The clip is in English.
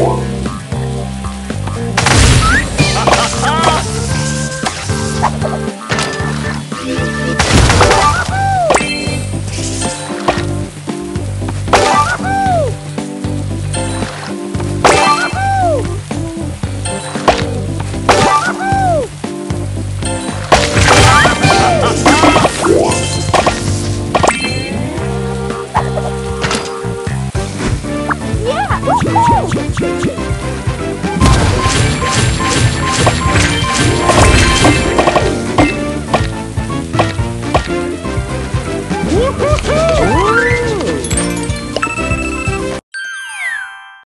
one.